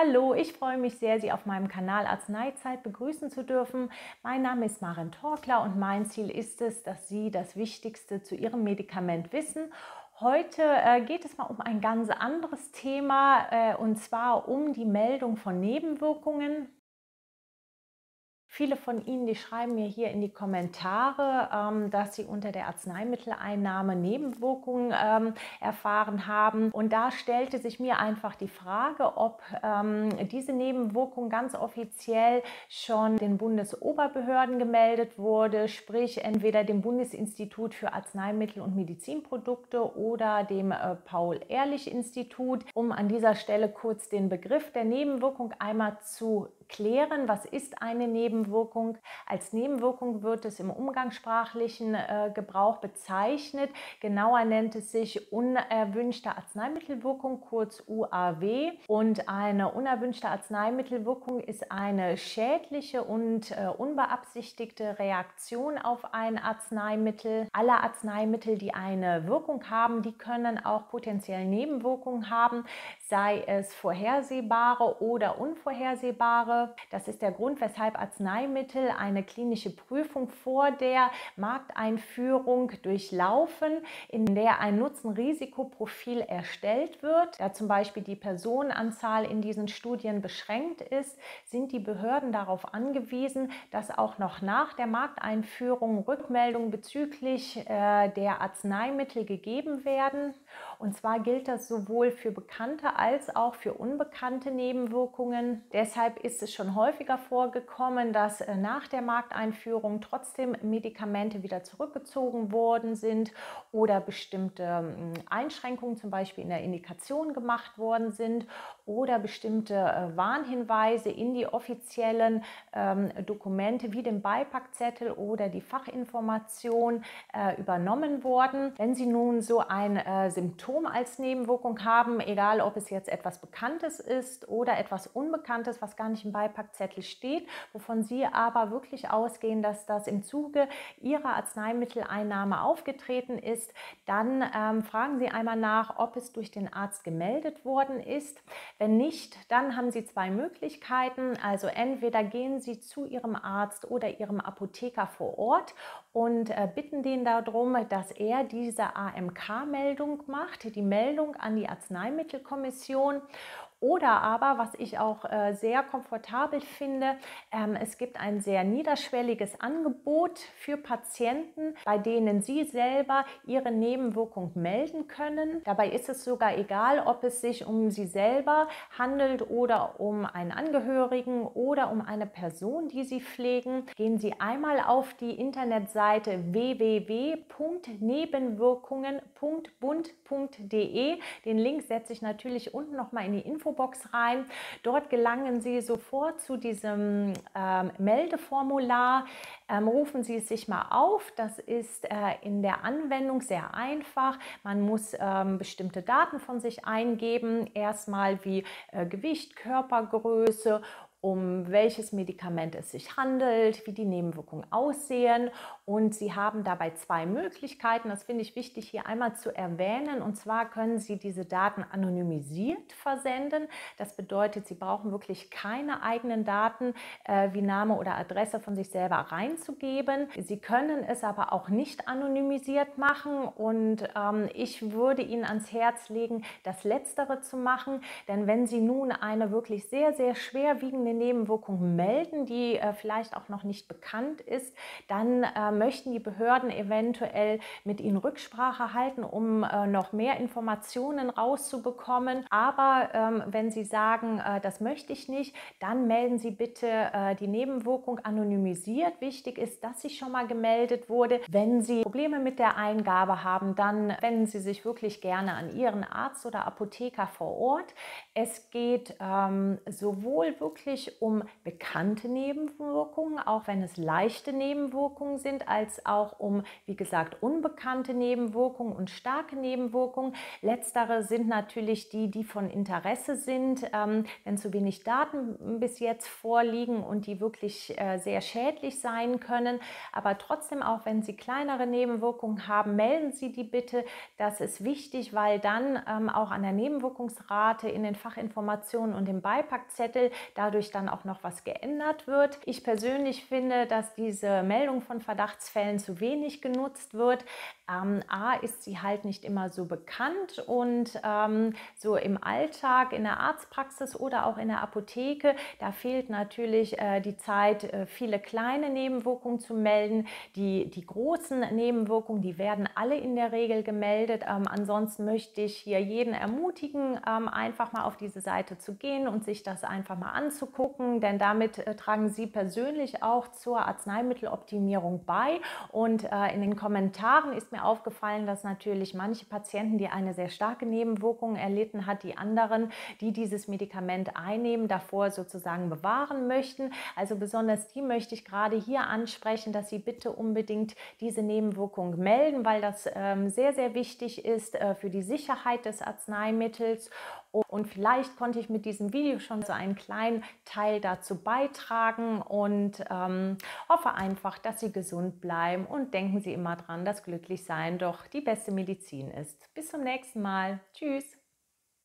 Hallo, ich freue mich sehr, Sie auf meinem Kanal Arzneizeit begrüßen zu dürfen. Mein Name ist Maren Torkler und mein Ziel ist es, dass Sie das Wichtigste zu Ihrem Medikament wissen Heute äh, geht es mal um ein ganz anderes Thema äh, und zwar um die Meldung von Nebenwirkungen. Viele von Ihnen, die schreiben mir hier in die Kommentare, ähm, dass sie unter der Arzneimitteleinnahme Nebenwirkungen ähm, erfahren haben. Und da stellte sich mir einfach die Frage, ob ähm, diese Nebenwirkung ganz offiziell schon den Bundesoberbehörden gemeldet wurde, sprich entweder dem Bundesinstitut für Arzneimittel und Medizinprodukte oder dem äh, Paul-Ehrlich-Institut, um an dieser Stelle kurz den Begriff der Nebenwirkung einmal zu klären, was ist eine Nebenwirkung. Als Nebenwirkung wird es im umgangssprachlichen äh, Gebrauch bezeichnet. Genauer nennt es sich unerwünschte Arzneimittelwirkung, kurz UAW. Und eine unerwünschte Arzneimittelwirkung ist eine schädliche und äh, unbeabsichtigte Reaktion auf ein Arzneimittel. Alle Arzneimittel, die eine Wirkung haben, die können auch potenziell Nebenwirkungen haben, sei es vorhersehbare oder unvorhersehbare das ist der Grund, weshalb Arzneimittel eine klinische Prüfung vor der Markteinführung durchlaufen, in der ein Nutzen-Risikoprofil erstellt wird. Da zum Beispiel die Personenanzahl in diesen Studien beschränkt ist, sind die Behörden darauf angewiesen, dass auch noch nach der Markteinführung Rückmeldungen bezüglich äh, der Arzneimittel gegeben werden. Und zwar gilt das sowohl für bekannte als auch für unbekannte Nebenwirkungen. Deshalb ist es schon häufiger vorgekommen, dass äh, nach der Markteinführung trotzdem Medikamente wieder zurückgezogen worden sind oder bestimmte hm, Einschränkungen zum Beispiel in der Indikation gemacht worden sind oder bestimmte äh, Warnhinweise in die offiziellen ähm, Dokumente wie den Beipackzettel oder die Fachinformation äh, übernommen worden. Wenn Sie nun so ein Symptom als Nebenwirkung haben, egal ob es jetzt etwas Bekanntes ist oder etwas Unbekanntes, was gar nicht im Beipackzettel steht, wovon Sie aber wirklich ausgehen, dass das im Zuge Ihrer Arzneimitteleinnahme aufgetreten ist, dann ähm, fragen Sie einmal nach, ob es durch den Arzt gemeldet worden ist. Wenn nicht, dann haben Sie zwei Möglichkeiten. Also entweder gehen Sie zu Ihrem Arzt oder Ihrem Apotheker vor Ort und äh, bitten den darum, dass er diese AMK-Meldung macht, die Meldung an die Arzneimittelkommission oder aber, was ich auch äh, sehr komfortabel finde, ähm, es gibt ein sehr niederschwelliges Angebot für Patienten, bei denen sie selber ihre Nebenwirkung melden können. Dabei ist es sogar egal, ob es sich um sie selber handelt oder um einen Angehörigen oder um eine Person, die sie pflegen. Gehen Sie einmal auf die Internetseite www.nebenwirkungen.bund.de. Den Link setze ich natürlich unten noch mal in die Info Infobox rein. Dort gelangen Sie sofort zu diesem ähm, Meldeformular. Ähm, rufen Sie es sich mal auf. Das ist äh, in der Anwendung sehr einfach. Man muss ähm, bestimmte Daten von sich eingeben. Erstmal wie äh, Gewicht, Körpergröße um welches Medikament es sich handelt, wie die Nebenwirkungen aussehen. Und Sie haben dabei zwei Möglichkeiten. Das finde ich wichtig hier einmal zu erwähnen. Und zwar können Sie diese Daten anonymisiert versenden. Das bedeutet, Sie brauchen wirklich keine eigenen Daten äh, wie Name oder Adresse von sich selber reinzugeben. Sie können es aber auch nicht anonymisiert machen. Und ähm, ich würde Ihnen ans Herz legen, das Letztere zu machen. Denn wenn Sie nun eine wirklich sehr, sehr schwerwiegende eine Nebenwirkung melden, die äh, vielleicht auch noch nicht bekannt ist, dann äh, möchten die Behörden eventuell mit Ihnen Rücksprache halten, um äh, noch mehr Informationen rauszubekommen. Aber ähm, wenn Sie sagen, äh, das möchte ich nicht, dann melden Sie bitte äh, die Nebenwirkung anonymisiert. Wichtig ist, dass sie schon mal gemeldet wurde. Wenn Sie Probleme mit der Eingabe haben, dann wenden Sie sich wirklich gerne an Ihren Arzt oder Apotheker vor Ort. Es geht ähm, sowohl wirklich natürlich um bekannte Nebenwirkungen, auch wenn es leichte Nebenwirkungen sind, als auch um, wie gesagt, unbekannte Nebenwirkungen und starke Nebenwirkungen. Letztere sind natürlich die, die von Interesse sind, ähm, wenn zu wenig Daten bis jetzt vorliegen und die wirklich äh, sehr schädlich sein können. Aber trotzdem, auch wenn Sie kleinere Nebenwirkungen haben, melden Sie die bitte. Das ist wichtig, weil dann ähm, auch an der Nebenwirkungsrate in den Fachinformationen und dem Beipackzettel dadurch dann auch noch was geändert wird. Ich persönlich finde, dass diese Meldung von Verdachtsfällen zu wenig genutzt wird. Ähm, A ist sie halt nicht immer so bekannt und ähm, so im Alltag, in der Arztpraxis oder auch in der Apotheke, da fehlt natürlich äh, die Zeit, äh, viele kleine Nebenwirkungen zu melden. Die, die großen Nebenwirkungen, die werden alle in der Regel gemeldet. Ähm, ansonsten möchte ich hier jeden ermutigen, ähm, einfach mal auf diese Seite zu gehen und sich das einfach mal anzugucken, denn damit äh, tragen Sie persönlich auch zur Arzneimitteloptimierung bei. Und äh, in den Kommentaren ist mir aufgefallen, dass natürlich manche Patienten, die eine sehr starke Nebenwirkung erlitten hat, die anderen, die dieses Medikament einnehmen, davor sozusagen bewahren möchten. Also besonders die möchte ich gerade hier ansprechen, dass Sie bitte unbedingt diese Nebenwirkung melden, weil das ähm, sehr, sehr wichtig ist äh, für die Sicherheit des Arzneimittels. Und vielleicht konnte ich mit diesem Video schon so einen kleinen Teil dazu beitragen und ähm, hoffe einfach, dass Sie gesund bleiben und denken Sie immer dran, dass Glücklichsein doch die beste Medizin ist. Bis zum nächsten Mal. Tschüss.